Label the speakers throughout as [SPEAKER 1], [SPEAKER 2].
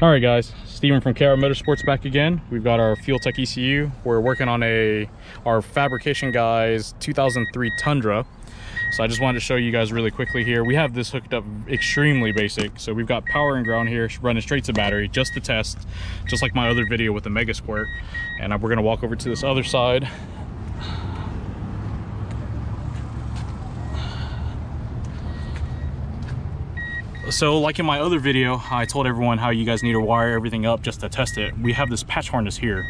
[SPEAKER 1] All right, guys, Steven from KR Motorsports back again. We've got our Fuel Tech ECU. We're working on a our fabrication guys 2003 Tundra. So I just wanted to show you guys really quickly here. We have this hooked up extremely basic. So we've got power and ground here running straight to battery just to test, just like my other video with the Mega Squirt. And uh, we're gonna walk over to this other side so like in my other video i told everyone how you guys need to wire everything up just to test it. We have this patch harness here.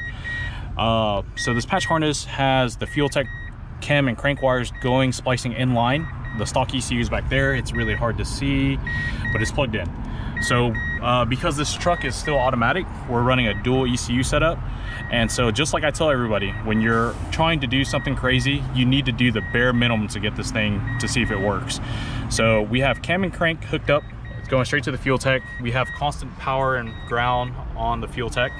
[SPEAKER 1] Uh, so this patch harness has the fuel tech cam and crank wires going splicing in line. The stock ecu is back there. It's really hard to see but it's plugged in. So uh, because this truck is still automatic we're running a dual ecu setup. And so just like i tell everybody when you're trying to do something crazy you need to do the bare minimum to get this thing to see if it works. So we have cam and crank hooked up going straight to the fuel tech. We have constant power and ground on the fuel tech.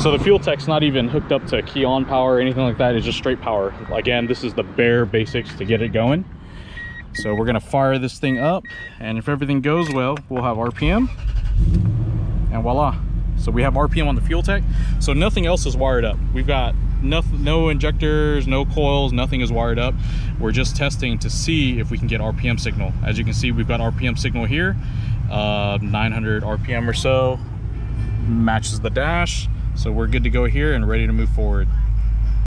[SPEAKER 1] So the fuel tech's not even hooked up to key on power or anything like that. It's just straight power. Again, this is the bare basics to get it going. So we're gonna fire this thing up and if everything goes well, we'll have RPM and voila. So we have RPM on the fuel tech. So nothing else is wired up. We've got no, no injectors, no coils, nothing is wired up. We're just testing to see if we can get RPM signal. As you can see, we've got RPM signal here, uh, 900 RPM or so, matches the dash. So we're good to go here and ready to move forward.